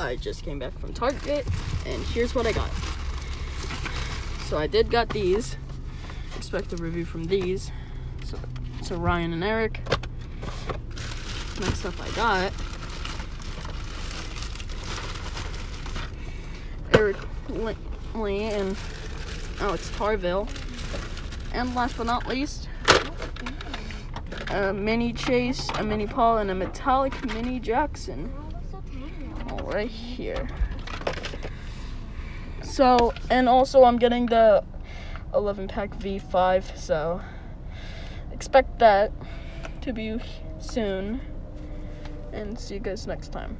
I just came back from Target and here's what I got. So I did got these. Expect a review from these. So, so Ryan and Eric. Next up I got Eric Lee and oh it's Tarville. And last but not least, a mini Chase, a mini Paul, and a metallic mini Jackson. Right here. So, and also I'm getting the 11 pack V5, so expect that to be soon. And see you guys next time.